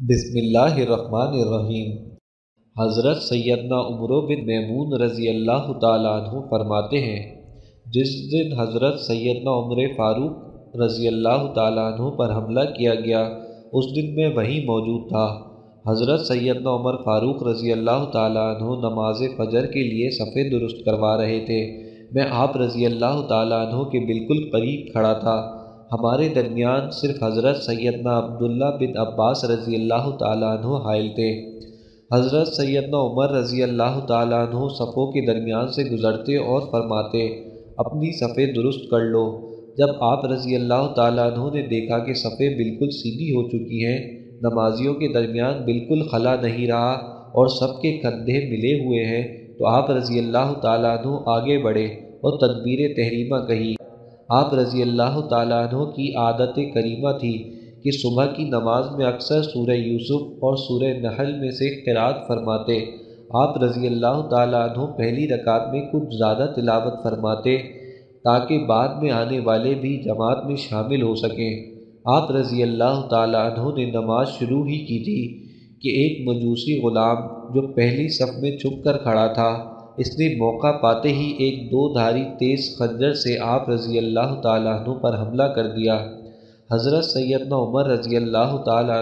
बिस्मिल्लाहिर्रहमानिर्रहीम। हज़रत सैदना उमर बिन मैमून रज़ी अल्लाह तु फरमाते हैं, जिस दिन हज़रत सैदना उमर फ़ारूक रज़ी अल्लाह तु पर हमला किया गया, उस दिन मैं वहीं मौजूद था। हज़रत सैदना उमर फ़ारूक रज़ी अल्लाह तु नमाज़ फ़जर के लिए सफ़े दुरुस्त करवा रहे थे। मैं आप रज़ी अल्लाह तु के बिल्कुल करीब खड़ा था। हमारे दरमियान सिर्फ़ हज़रत सैदना अब्दुल्ला बिन अब्बास रज़ी अल्लाह तु हायल थे। हज़रत सैदना उमर रज़ी अल्लाह तु सफ़ों के दरमियान से गुज़रते और फरमाते, अपनी सफ़े दुरुस्त कर लो। जब आप रज़ी अल्लाह तु ने देखा कि सफ़े बिल्कुल सीधी हो चुकी हैं, नमाजियों के दरमियान बिल्कुल खला नहीं रहा और सबके कंधे मिले हुए हैं तो आप रज़ी अल्लाह तु आगे बढ़े और तदबीर तहरीमा कही। आप रज़ी अल्लाह तु की आदत करीमा थी कि सुबह की नमाज़ में अक्सर सूर यूसुफ और सूर नहल में से क़रात फरमाते। आप रज़ी अल्लाह तु पहली रकात में कुछ ज़्यादा तिलावत फरमाते, ताकि बाद में आने वाले भी जमात में शामिल हो सकें। आप रज़ी अल्लाह तु ने नमाज़ शुरू ही की थी कि एक मजूसी ग़ुलाम जो पहली सफ़ में छुप कर खड़ा था इसने मौका पाते ही एक दो धारी तेज़ खंजर से आप रज़ी अल्लाह तु पर हमला कर दिया। हज़रत सैदना उमर रज़ी अल्लाह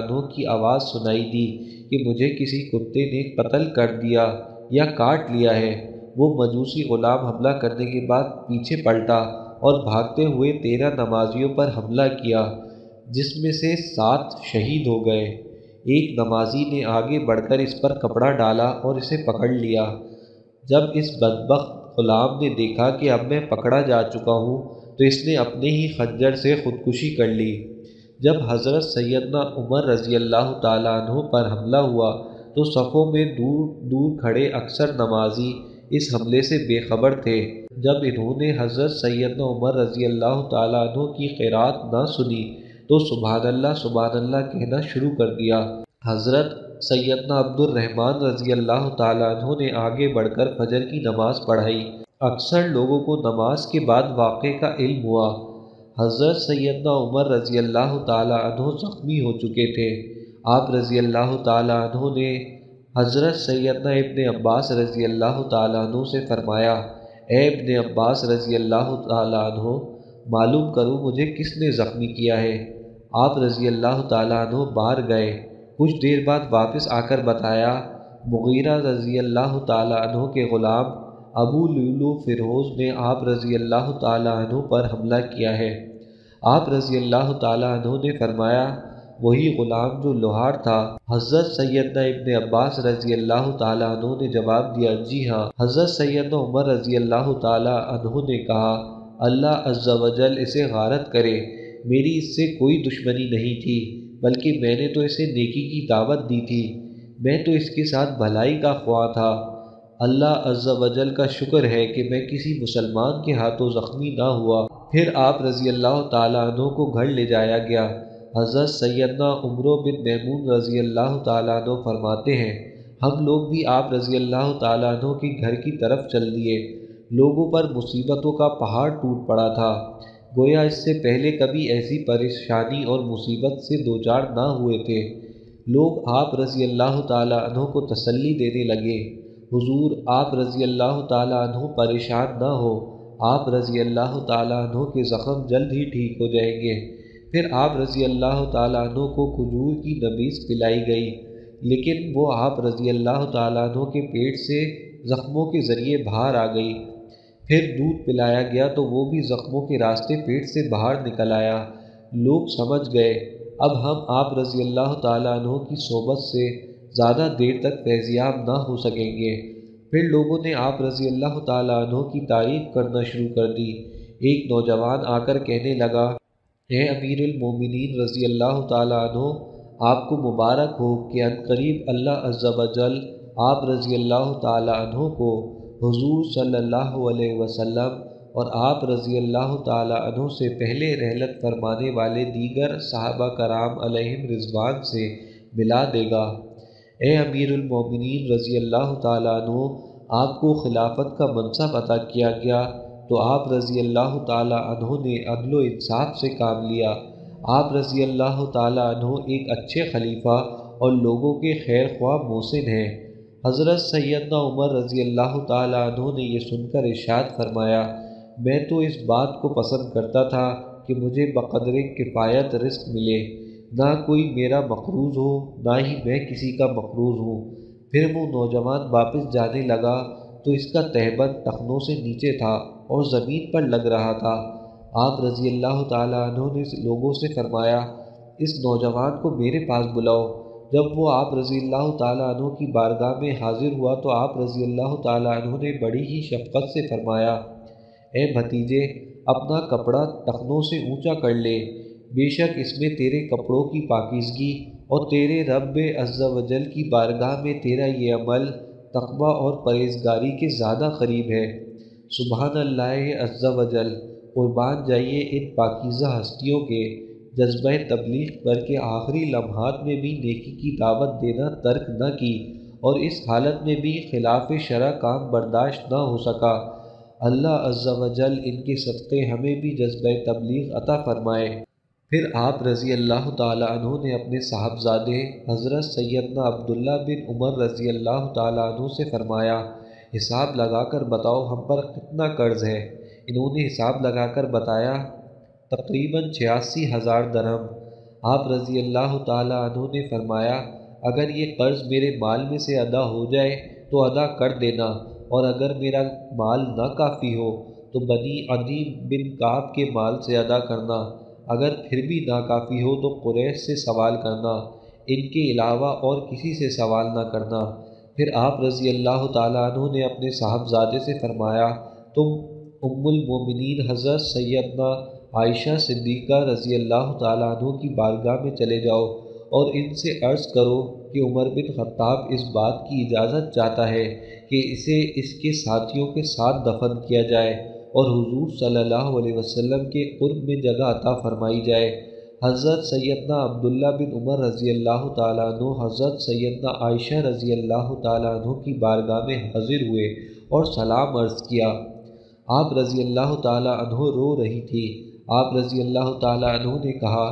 तु की आवाज़ सुनाई दी कि मुझे किसी कुत्ते ने कत्ल कर दिया या काट लिया है। वो मजूसी ग़ुलाम हमला करने के बाद पीछे पलटा और भागते हुए तेरह नमाजियों पर हमला किया, जिसमें से सात शहीद हो गए। एक नमाजी ने आगे बढ़कर इस पर कपड़ा डाला और इसे पकड़ लिया। जब इस बदबक ग़ुलाम ने देखा कि अब मैं पकड़ा जा चुका हूँ तो इसने अपने ही खंजर से ख़ुदकुशी कर ली। जब हज़रत सैदना उमर रज़ी अल्लाह तु पर हमला हुआ तो सफ़ों में दूर दूर खड़े अक्सर नमाजी इस हमले से बेखबर थे। जब इन्होंने हज़रत सैदना उमर रज़ी अल्लाह तु की खैरात ना सुनी तो सुबहान अल्लाह सुबहान अल्लाह कहना शुरू कर दिया। हज़रत सैदना अब्दुलरहमान रज़ी अल्लाह तु ने आगे बढ़कर फजर की नमाज़ पढ़ाई। अक्सर लोगों को नमाज़ के बाद वाक़े का इल्म हुआ। हज़रत सैदना उमर रज़ी अल्लाह तु ज़ख्मी हो चुके थे। आप रज़ी अल्लाह तु ने हज़रत सैदना इबन अब्बास रज़ी अल्लाह तु से फ़रमाया, ए इबन अब्बास रज़ी अल्लाह तु मालूम करूँ मुझे किसने ज़ख्मी किया है? आप रज़ी अल्लाह तु बाहर गए। कुछ देर बाद वापस आकर बताया, मुगीरा रज़ी अल्लाह तु के ग़ुलाम अबू लुलू फ़िरोज़ ने आप रज़ी अल्लाह तु पर हमला किया है। आप रज़ी अल्लाह तु ने फरमाया, वही ग़ुलाम जो लोहार था, हज़रत सैदना इबन अब्बास रज़ी अल्लाह तु ने जवाब दिया, जी हाँ हज़रत सैदना उमर रज़ी अल्लाह तु ने कहा, अल्लाह अज्जा वजल इसे गारत करे, मेरी इससे कोई दुश्मनी नहीं थी। बल्कि मैंने तो इसे नेकी की दावत दी थी। मैं तो इसके साथ भलाई का ख्वाह था। अल्लाह अज्जा वजल का शुक्र है कि मैं किसी मुसलमान के हाथों ज़ख्मी ना हुआ। फिर आप रज़ी अल्लाह तु को घर ले जाया गया। हज़रत सैदना उम्र बिन मैमून रज़ी अल्लाह तु फरमाते हैं, हम लोग भी आप रज़ी अल्लाह तु के घर की तरफ़ चल दिए। लोगों पर मुसीबतों का पहाड़ टूट पड़ा था। गोया इससे पहले कभी ऐसी परेशानी और मुसीबत से दो चार ना हुए थे। लोग आप रज़ी अल्लाह तु को तसल्ली देने लगे। हुजूर, आप रज़ी अल्लाह तु परेशान ना हो। आप रज़ी अल्लाह तु के ज़ख़म जल्द ही ठीक हो जाएँगे। फिर आप रज़ी अल्लाह तु को खजूर की नबीस पिलाई गई। लेकिन वो आप रज़ी अल्लाह तु के पेट से ज़ख्मों के ज़रिए बाहर आ गई। फिर दूध पिलाया गया तो वो भी ज़ख्मों के रास्ते पेट से बाहर निकल आया। लोग समझ गए। अब हम आप रज़ी अल्लाह तु की सोबत से ज़्यादा देर तक फैज़ियाब ना हो सकेंगे। फिर लोगों ने आप रज़ी अल्लाह तु की तारीफ़ करना शुरू कर दी। एक नौजवान आकर कहने लगा है अमीरमिन रज़ी अल्लाह तु आपको मुबारक हो कि अनकरीब अल्लाह अज्जा आप रज़ी अल्लाह तु को हुजूर सल्लल्लाहु अलैहि वसल्लम और आप रज़ी अल्लाह तु से पहले रहलत फरमाने वाले दीगर साहबा कराम अलैहिम रिजवान से मिला देगा। ए अमीरमिन रज़ी अल्लाह तु आपको खिलाफत का मनसब अता किया गया तो आप रज़ी अल्लाह तु ने अदल इंसाफ से काम लिया। आप रज़ी अल्लाह तु एक अच्छे खलीफा और लोगों के खैर ख्वाह मोहसिन हैं। हज़रत सैदना उमर रज़ी अल्लाह तु ने यह सुनकर इशाद फरमाया, मैं तो इस बात को पसंद करता था कि मुझे बकदर किफ़ायत रिस्क मिले। ना कोई मेरा मकरूज़ हो, ना ही मैं किसी का मकरूज़ हूँ। फिर वो नौजवान वापस जाने लगा तो इसका तहबंद टखनों से नीचे था और ज़मीन पर लग रहा था। आप रज़ी अल्लाह तु ने लोगों से फरमाया, इस नौजवान को मेरे पास बुलाओ। जब वो आप रज़ी अल्लाह तु की बारगाह में हाजिर हुआ तो आप रज़ी अल्लाह तु ने बड़ी ही शफकत से फरमाया, ए भतीजे, अपना कपड़ा टखनों से ऊँचा कर ले। बेशक इसमें तेरे कपड़ों की पाकिजगी और तेरे रब अज्जल की बारगाह में तेरा ये अमल तकबा और परहेजगारी के ज़्यादा करीब है। सुबह अल्लाह अज्जल कुर्बान जाइए इन पाकिज़ा हस्तियों के। जज्ब तबलीग पर के आखिरी लम्हात में भी नेकी की दावत देना तर्क न की और इस हालत में भी खिलाफ शरा काम बर्दाश्त न हो सका। अल्लाह अज्जा इनके सदक़े हमें भी जज्ब तबलीग अता फ़रमाए। फिर आप रज़ी अल्लाह तु ने अपने साहबजादे हज़रत सैदना अब्दुल्ला बिन उमर रज़ी अल्लाह तु से फ़रमाया, हिसाब लगाकर बताओ हम पर कितना कर्ज़ है। इन्होंने हिसाब लगाकर बताया तकरीबन छियासी हज़ार दरहम। आप रज़ी अल्लाह तु ने फरमाया, अगर ये कर्ज़ मेरे माल में से अदा हो जाए तो अदा कर देना। और अगर मेरा माल ना काफ़ी हो तो बनी अदीम बिन काब के माल से अदा करना। अगर फिर भी नाकाफ़ी हो तो कुरैश से सवाल करना। इनके अलावा और किसी से सवाल ना करना। फिर आप रज़ी अल्लाह तु ने अपने साहबजादे से फरमाया, तुम उम्मुलमोमिनीन हज़रत सैदना आयशा सिद्दीक़ा रज़ी अल्लाह तु की बारगाह में चले जाओ और इनसे अर्ज़ करो कि उमर बिन ख़त्ताब इस बात की इजाज़त चाहता है कि इसे इसके साथियों के साथ दफन किया जाए और हुजूर सल्लल्लाहु अलैहि वसल्लम के कुर्ब में जगह अता फरमाई जाए। हज़रत सैदना अब्दुल्ला बिन उमर रज़ी अल्लाह तु हज़रत सैदना आयशा रज़ी अल्लाह तु की बारगाह में हाजिर हुए और सलाम अर्ज़ किया। आप रज़ी अल्लाह तु रो रही थी। आप रज़ी अल्लाह तु ने कहा,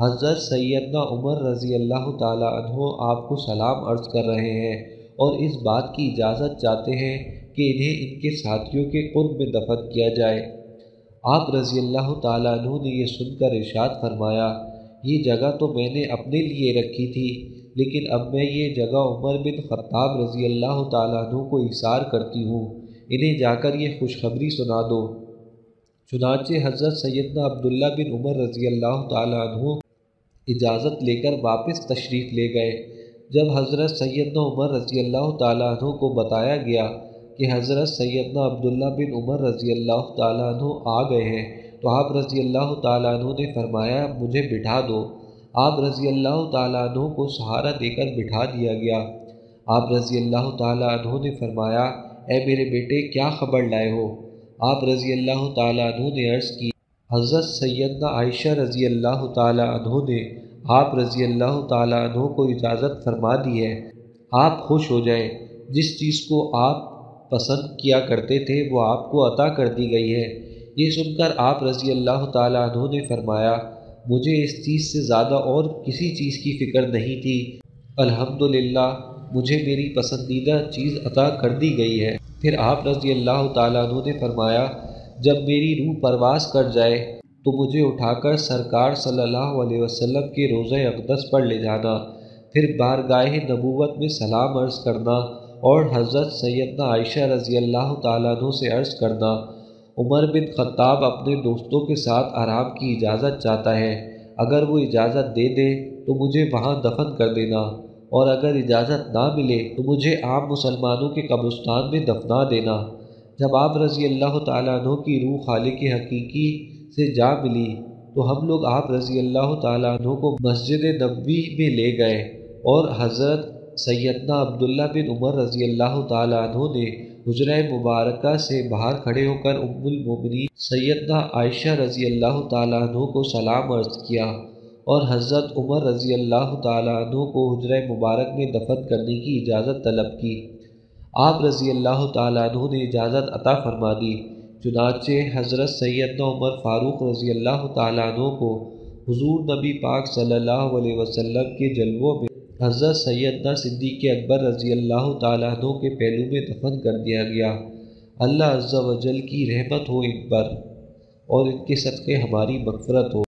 हज़रत सैदना उमर रज़ी अल्लाह तु आपको सलाम अर्ज़ कर रहे हैं और इस बात की इजाज़त चाहते हैं कि इन्हें इनके साथियों के कुर्ब में दफन किया जाए। आप रज़ी अल्लाह तु ने यह सुनकर इशाद फरमाया, ये जगह तो मैंने अपने लिए रखी थी, लेकिन अब मैं ये जगह उमर बिन ख़त्ताब रज़ी अल्लाह तु को इशार करती हूँ। इन्हें जाकर ये खुशखबरी सुना दो। चुनाचे हज़रत सैदना अब्दुल्ला बिन उमर रज़ी अल्लाह तु इजाज़त लेकर वापस तशरीफ़ ले गए। जब हज़रत सैदना उमर रज़ी अल्लाह तु को बताया गया कि हज़रत सैदना अब्दुल्ला बिन उमर रज़ी अल्लाह तु आ गए हैं तो आप रज़ी अल्लाह तु ने फरमाया, मुझे बिठा दो। आप रज़ी अल्लाह तु को सहारा देकर बिठा दिया गया। आप रज़ी अल्लाह तु ने फरमाया ए मेरे बेटे, क्या खबर लाए हो? आप रज़ी अल्लाह तु ने अर्ज़ की, हज़रत सैदना आयशा रज़ी अल्लाह तु ने आप रज़ी अल्लाह तु को इजाज़त फरमा दी है। आप खुश हो जाएँ। जिस चीज़ को आप पसंद किया करते थे, वो आपको अता कर दी गई है। ये सुनकर आप रज़ी अल्लाह तु ने फरमाया, मुझे इस चीज़ से ज़्यादा और किसी चीज़ की फ़िक्र नहीं थी। अल्हम्दुलिल्लाह, मुझे मेरी पसंदीदा चीज़ अता कर दी गई है। फिर आप रज़ी अल्लाह तु ने फरमाया, जब मेरी रूह परवास कर जाए तो मुझे उठाकर सरकार सल्लल्लाहु अलैहि वसल्लम के रोज़े अकदस पर ले जाना, फिर बारगाह नबूवत में सलाम अर्ज़ करना और हज़रत सैदना आयशा रज़ी अल्लाह तु से अर्ज़ करना। उमर बिन ख़त्ताब अपने दोस्तों के साथ आराम की इजाज़त चाहता है, अगर वो इजाज़त दे दे तो मुझे वहाँ दफन कर देना। और अगर इजाज़त ना मिले तो मुझे आम मुसलमानों के कब्रस्तान में दफना देना। जब आप रज़ी अल्लाह तु की रूह खालिक हकीकी से जा मिली तो हम लोग आप रज़ी अल्लाह तु को मस्जिद नबी में ले गए और हज़रत सैदना अब्दुल्ला बिन उमर रज़ी अल्लाह तु ने हजर मुबारक से बाहर खड़े होकर उम्मुलमोमिनी सैदना आयशा रज़ी अल्लाह तु को सलाम अर्ज़ किया। और हज़रत उमर रज़ी अल्लाह तु को हजर मुबारक में दफन करने की इजाज़त तलब की। आप रज़ी अल्लाह तु ने इजाज़त अता फरमा दी, चुनाचे हज़रत सैदना उमर फ़ारूक रज़ी अल्लाह तु को हजूर नबी पाक सल्लल्लाहु अलैहि वसल्लम के जलवों में हज़रत सैदना सिद्दीक अकबर रज़ी अल्लाह तु के पहलू में दफन कर दिया गया। अल्लाह अज्जा वजल की रहमत हो इन पर और इनके सदक़े हमारी मगफ़रत हो।